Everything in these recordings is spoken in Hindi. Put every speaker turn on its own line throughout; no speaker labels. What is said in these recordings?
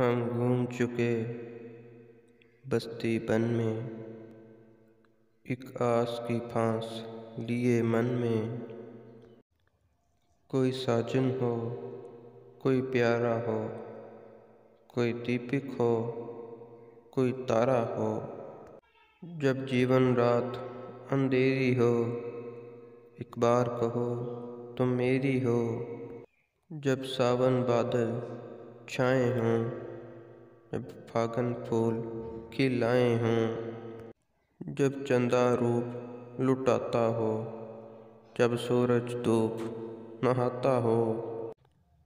हम घूम चुके बस्ती बन में। एक आस की फांस लिए मन में। कोई साजन हो, कोई प्यारा हो, कोई दीपिक हो, कोई तारा हो। जब जीवन रात अंधेरी हो, एक बार कहो तुम मेरी हो। जब सावन बादल छाए हों फागन फूल खिलाए हों। जब चंदा रूप लुटाता हो, जब सूरज धूप नहाता हो,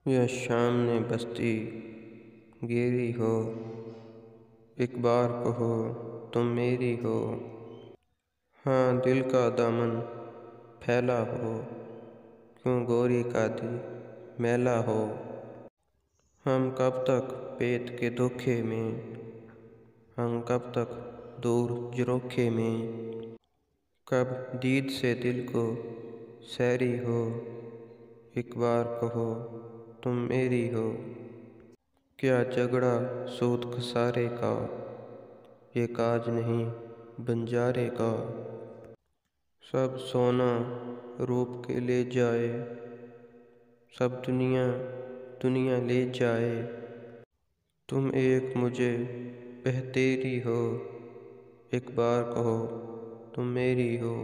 या शाम ने बस्ती गेरी हो, एक बार कहो तुम मेरी हो। हाँ दिल का दामन फैला हो, क्यों गोरी का दिल मैला हो? हम कब तक पेट के धोखे में? हम कब तक दूर जरोखे में? कब दीद से दिल को सैरी हो? एक बार कहो, तुम मेरी हो। क्या झगड़ा सूद खसारे का? ये काज नहीं, बंजारे का। सब सोना रूप के ले जाए। सब दुनिया दुनिया ले जाए। तुम एक मुझे बहतेरी हो। एक बार कहो तुम मेरी हो।